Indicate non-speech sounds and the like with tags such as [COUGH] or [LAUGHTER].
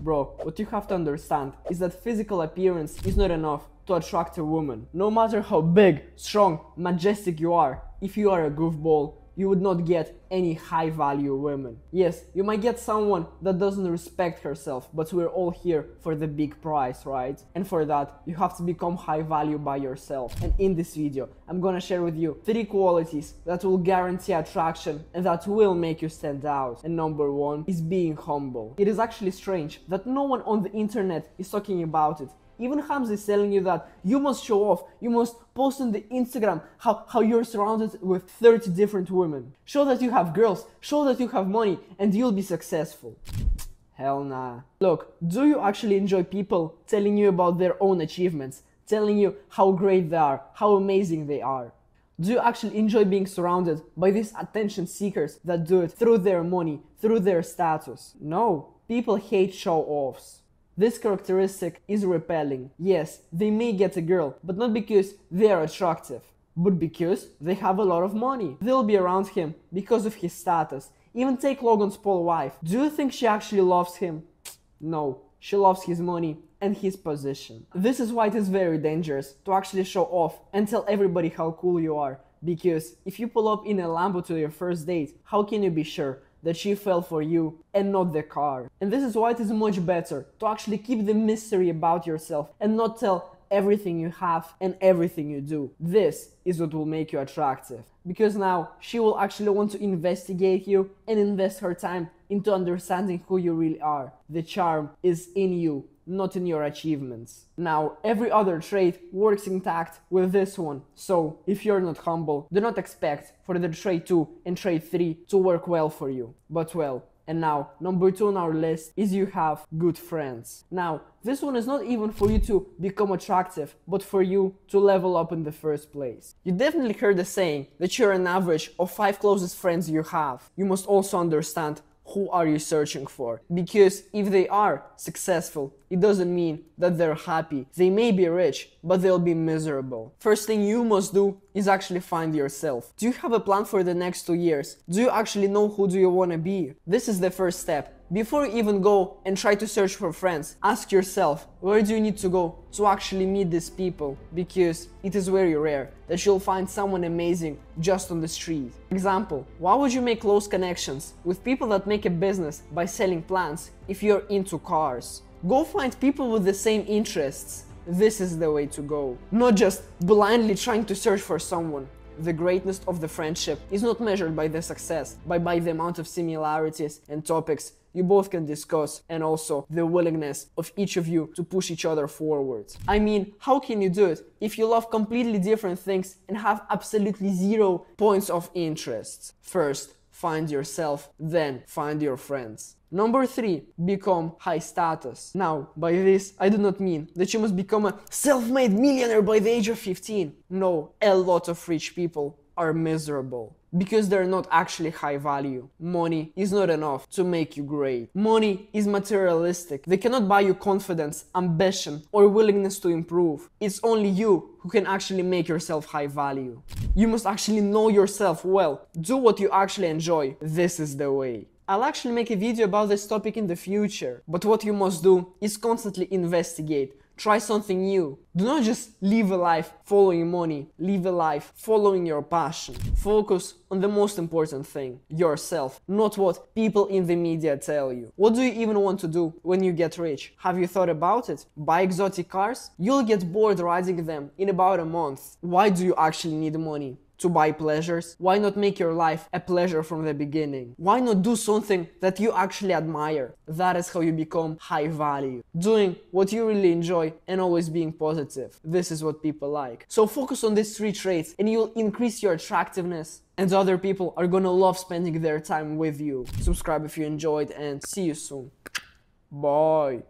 Bro, what you have to understand is that physical appearance is not enough to attract a woman. No matter how big, strong, majestic you are, if you are a goofball, you would not get any high value women. Yes, you might get someone that doesn't respect herself, but we're all here for the big prize, right? And for that, you have to become high value by yourself. And in this video, I'm gonna share with you three qualities that will guarantee attraction and that will make you stand out. And number one is being humble. It is actually strange that no one on the internet is talking about it. Even Hamza is telling you that you must show off, you must post on the Instagram how, how you're surrounded with 30 different women. Show that you have girls, show that you have money, and you'll be successful. Hell nah. Look, do you actually enjoy people telling you about their own achievements, telling you how great they are, how amazing they are? Do you actually enjoy being surrounded by these attention seekers that do it through their money, through their status? No, people hate show offs. This characteristic is repelling. Yes, they may get a girl, but not because they are attractive, but because they have a lot of money. They'll be around him because of his status. Even take Logan's poor wife. Do you think she actually loves him? [TSK] No, she loves his money and his position. This is why it is very dangerous to actually show off and tell everybody how cool you are. Because if you pull up in a Lambo to your first date, how can you be sure that she fell for you and not the car. And this is why it is much better to actually keep the mystery about yourself and not tell everything you have and everything you do. This is what will make you attractive. Because now she will actually want to investigate you and invest her time into understanding who you really are. The charm is in you not in your achievements. Now, every other trait works intact with this one, so if you're not humble, do not expect for the trait 2 and trait 3 to work well for you. But well, and now, number two on our list is you have good friends. Now, this one is not even for you to become attractive, but for you to level up in the first place. You definitely heard the saying that you're an average of five closest friends you have. You must also understand who are you searching for? Because if they are successful, it doesn't mean that they're happy. They may be rich, but they'll be miserable. First thing you must do is actually find yourself. Do you have a plan for the next two years? Do you actually know who do you want to be? This is the first step. Before you even go and try to search for friends, ask yourself, where do you need to go to actually meet these people? Because it is very rare that you'll find someone amazing just on the street. Example, why would you make close connections with people that make a business by selling plants if you're into cars? Go find people with the same interests. This is the way to go. Not just blindly trying to search for someone the greatness of the friendship is not measured by the success, but by the amount of similarities and topics you both can discuss and also the willingness of each of you to push each other forward. I mean, how can you do it if you love completely different things and have absolutely zero points of interest? First, find yourself, then find your friends. Number three, become high status. Now, by this, I do not mean that you must become a self-made millionaire by the age of 15. No, a lot of rich people are miserable because they're not actually high value. Money is not enough to make you great. Money is materialistic. They cannot buy you confidence, ambition, or willingness to improve. It's only you who can actually make yourself high value. You must actually know yourself well. Do what you actually enjoy. This is the way. I'll actually make a video about this topic in the future, but what you must do is constantly investigate, try something new. Do not just live a life following money, live a life following your passion. Focus on the most important thing, yourself, not what people in the media tell you. What do you even want to do when you get rich? Have you thought about it? Buy exotic cars? You'll get bored riding them in about a month. Why do you actually need money? To buy pleasures? Why not make your life a pleasure from the beginning? Why not do something that you actually admire? That is how you become high value. Doing what you really enjoy and always being positive. This is what people like. So focus on these three traits and you'll increase your attractiveness and other people are gonna love spending their time with you. Subscribe if you enjoyed and see you soon. Bye.